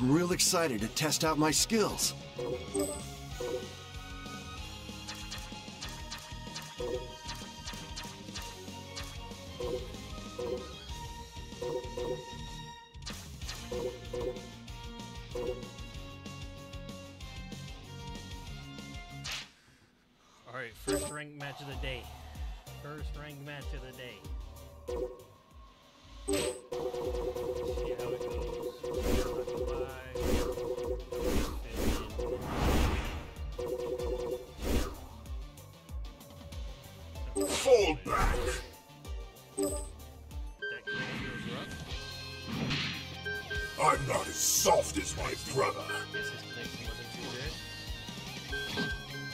I'm real excited to test out my skills. Alright, first ranked match of the day. First ranked match of the day.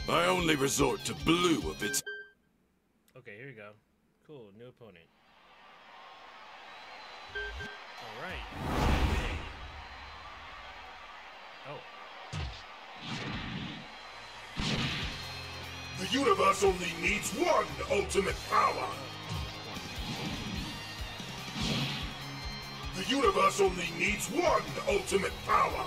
I only resort to blue if it's Okay, here we go. Cool, new opponent. Alright. Oh. The universe only needs one ultimate power. The universe only needs one ultimate power.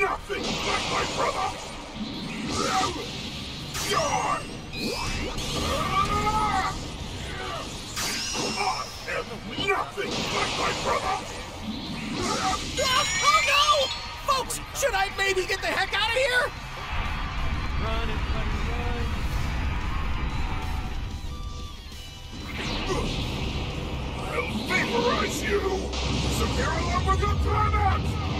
nothing like my brother! I am nothing like my brother! Oh no! Folks, should I maybe get the heck out of here? Run and run, I'll vaporize you! Disappear along with your planet!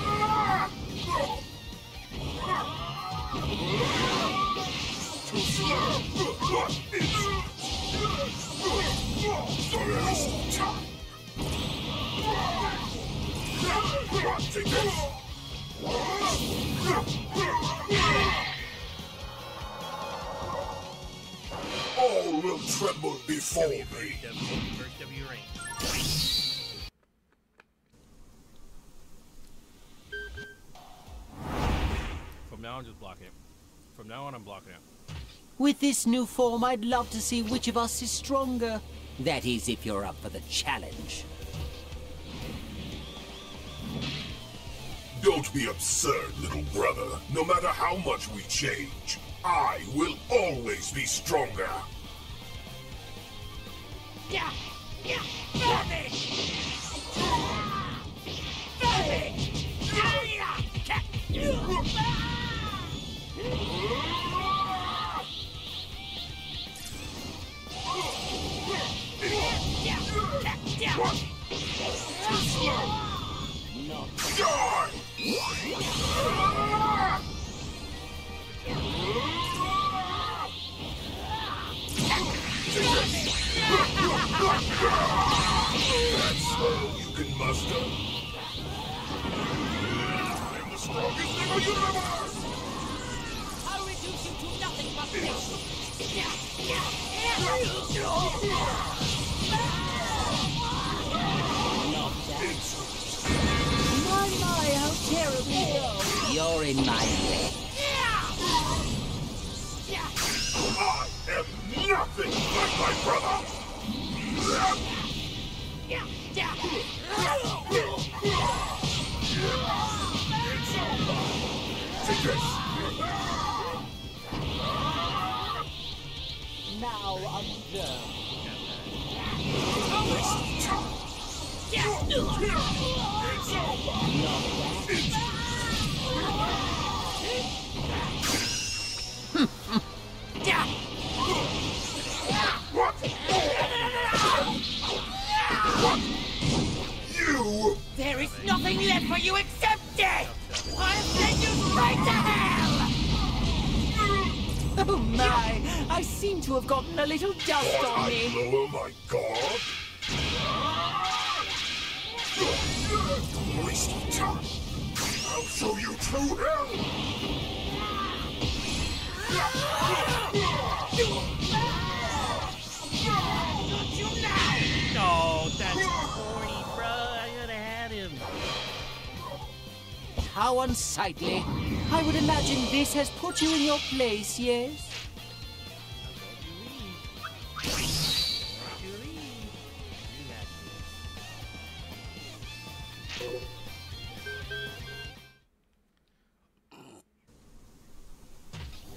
All will tremble before me. W, first W rank. From now on, just block it. From now on, I'm blocking it. With this new form, I'd love to see which of us is stronger. That is, if you're up for the challenge. Don't be absurd, little brother. No matter how much we change, I will always be stronger. Yeah, yeah, finish! Finish! Die! That's all you can muster. I'm the strongest in the universe! I'll reduce you to nothing but this. It's My, my, how terribly low. You're in my way. Nothing like my brother! It's over! Take this! Now observe. It's over! It's... You! There is nothing left for you except death! I'll send you straight to hell! Oh my! I seem to have gotten a little dust what on I me. Oh my God! Waste of time! I'll show you true hell! How unsightly. I would imagine this has put you in your place, yes? You leave. You leave. You got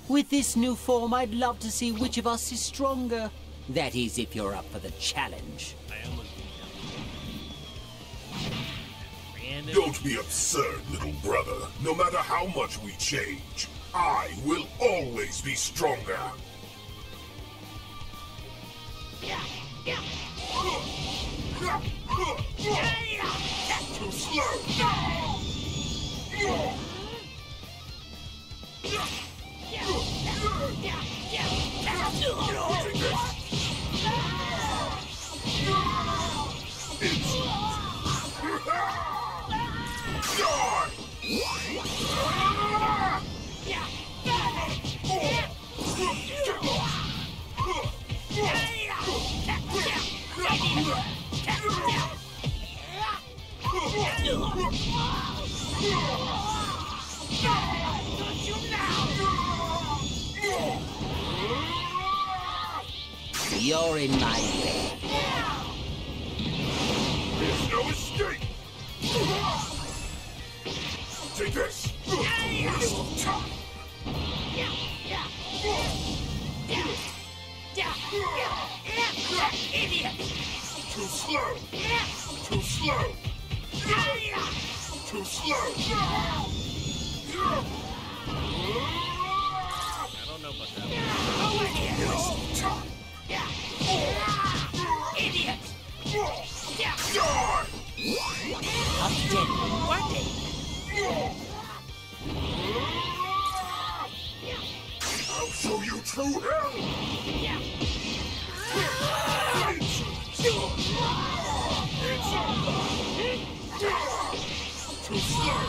With this new form, I'd love to see which of us is stronger. That is, if you're up for the challenge. Don't be absurd, little brother. No matter how much we change, I will always be stronger. Too slow. You're in my way. There's no escape. Take this. Waste of time. Too slow. Too slow. Too slow. I don't know about that. Waste of time. Die! I'll show you true hell! Too slow!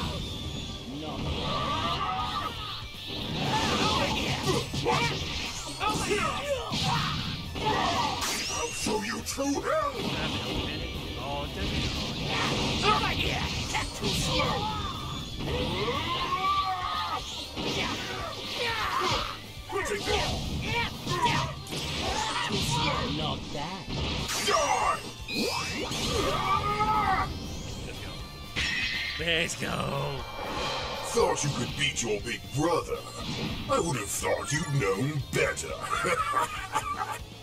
I'll show you true hell! Let's go. Thought you could beat your big brother. I would have thought you'd known better.